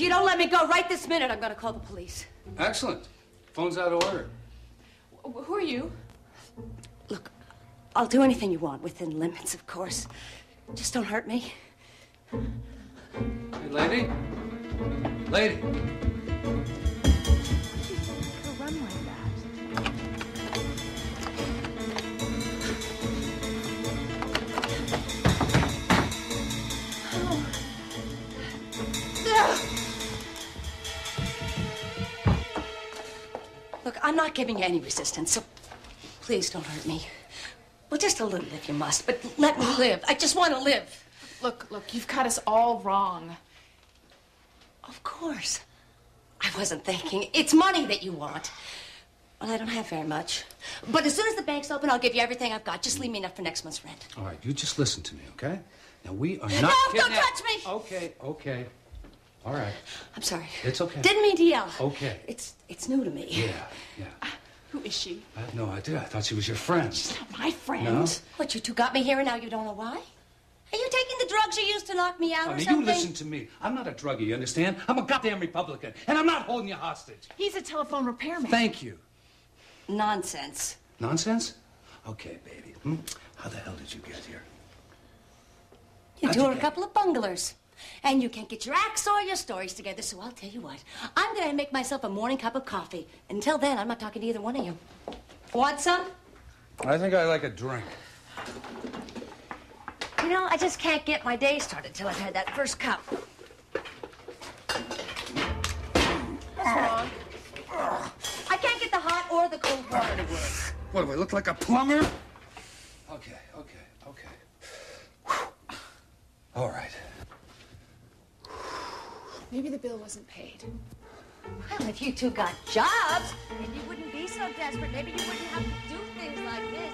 If you don't let me go right this minute, I'm gonna call the police. Excellent. Phone's out of order. Who are you? Look, I'll do anything you want, within limits, of course. Just don't hurt me. Hey, lady? Lady? run like that. I'm not giving you any resistance, so please don't hurt me. Well, just a little if you must, but let me live. I just want to live. Look, look, you've got us all wrong. Of course. I wasn't thinking. It's money that you want. Well, I don't have very much. But as soon as the bank's open, I'll give you everything I've got. Just leave me enough for next month's rent. All right, you just listen to me, okay? Now, we are not... No, not don't touch me! Okay, okay. All right. I'm sorry. It's okay. Didn't mean to yell. Okay. It's it's new to me. Yeah, yeah. Who is she? I have no idea. I thought she was your friend. She's not my friend. No? What, you two got me here and now you don't know why? Are you taking the drugs you used to knock me out Oh, or something? you listen to me. I'm not a druggie, you understand? I'm a goddamn Republican, and I'm not holding you hostage. He's a telephone repairman. Thank you. Nonsense. Nonsense? Okay, baby. Hmm? How the hell did you get here? You How'd two you are a couple of bunglers. And you can't get your acts or your stories together, so I'll tell you what. I'm gonna make myself a morning cup of coffee. Until then, I'm not talking to either one of you. Want some? I think I like a drink. You know, I just can't get my day started till I've had that first cup. What's wrong? I can't get the hot or the cold water to work. What, do I look like a plumber? Okay, okay, okay. Whew. All right. Maybe the bill wasn't paid. Well, if you two got jobs, then you wouldn't be so desperate. Maybe you wouldn't have to do things like this.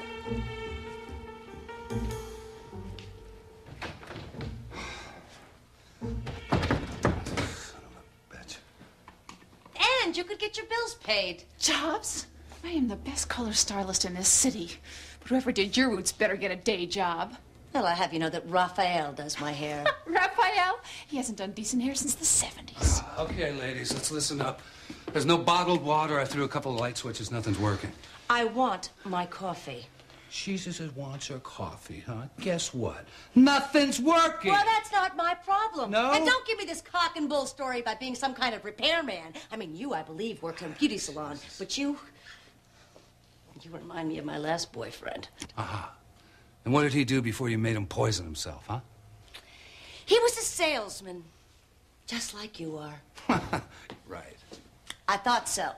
Bitch. And you could get your bills paid. Jobs? I am the best color stylist in this city. But whoever did your roots better get a day job. Well, I have you know that Raphael does my hair. Raphael? He hasn't done decent hair since the 70s. Okay, ladies, let's listen up. There's no bottled water. I threw a couple of light switches. Nothing's working. I want my coffee. She says it wants her coffee, huh? Guess what? Nothing's working. Well, that's not my problem. No? And don't give me this cock and bull story about being some kind of repairman. I mean, you, I believe, worked in a beauty salon, but you. You remind me of my last boyfriend. Uh-huh. And what did he do before you made him poison himself, huh? He was a salesman, just like you are. Right. I thought so.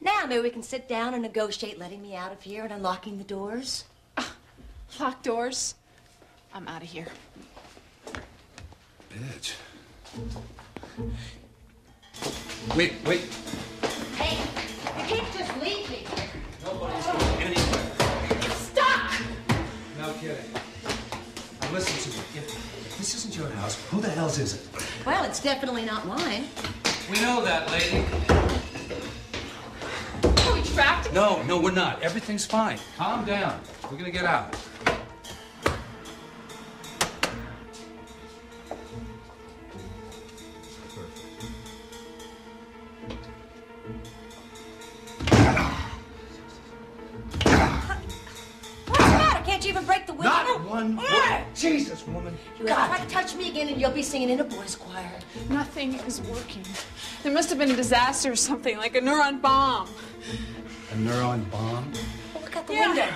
Now, maybe we can sit down and negotiate letting me out of here and unlocking the doors. Locked doors. I'm out of here. Bitch. Wait, wait. Now listen to me. If, if this isn't your house, who the hell's is it? Well, it's definitely not mine. We know that, lady. Are we trapped? No, no, we're not. Everything's fine. Calm down. We're gonna get out. The? Can't you even break the window? Not one word. Jesus, woman. You ever try to touch me again and you'll be singing in a boys' choir. Nothing is working. There must have been a disaster or something, like a neutron bomb. A neutron bomb? Oh, look out the Yeah. window.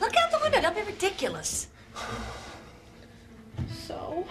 Look out the window. Don't be ridiculous. So?